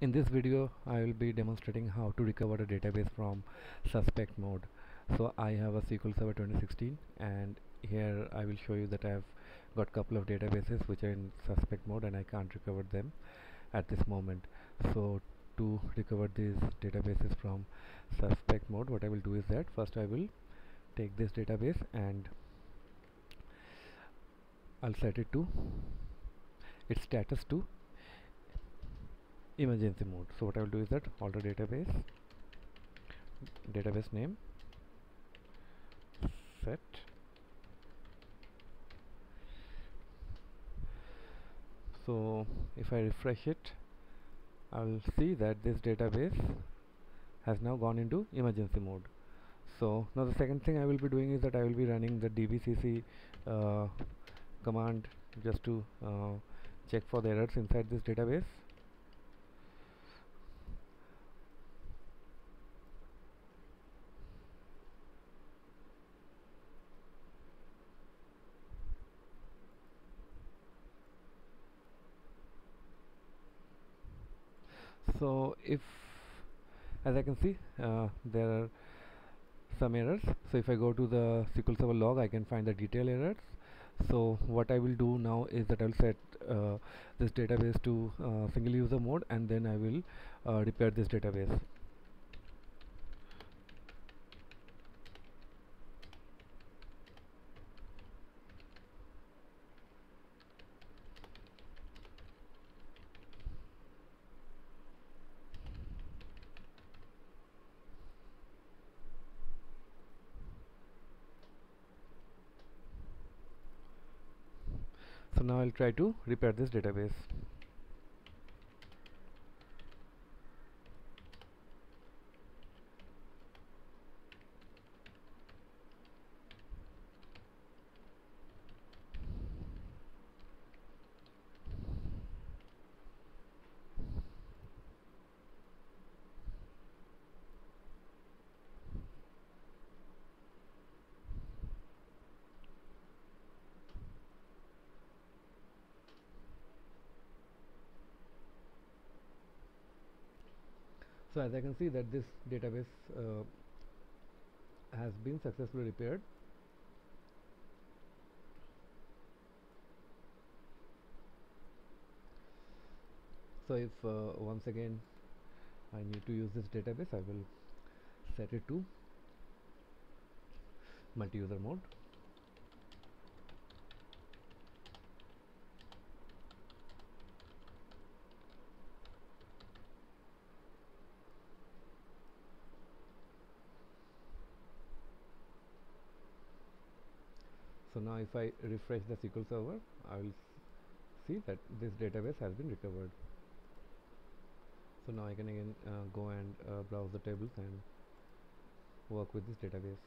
In this video I will be demonstrating how to recover a database from suspect mode. So I have a SQL Server 2016 and here I will show you that I have got a couple of databases which are in suspect mode and I can't recover them at this moment. So to recover these databases from suspect mode what I will do is that first I will take this database and I'll set it to its status to emergency mode. So what I will do is that alter database database name set so if I refresh it I'll see that this database has now gone into emergency mode. So now the second thing I will be doing is that I will be running the dbcc uh, command just to uh, check for the errors inside this database so if as I can see uh, there are some errors. So if I go to the SQL Server log I can find the detail errors. So what I will do now is that I will set uh, this database to uh, single user mode and then I will uh, repair this database so now I'll try to repair this database so as I can see that this database uh, has been successfully repaired. So if uh, once again I need to use this database I will set it to multi-user mode so now if I refresh the SQL server I will see that this database has been recovered. So now I can again uh, go and uh, browse the tables and work with this database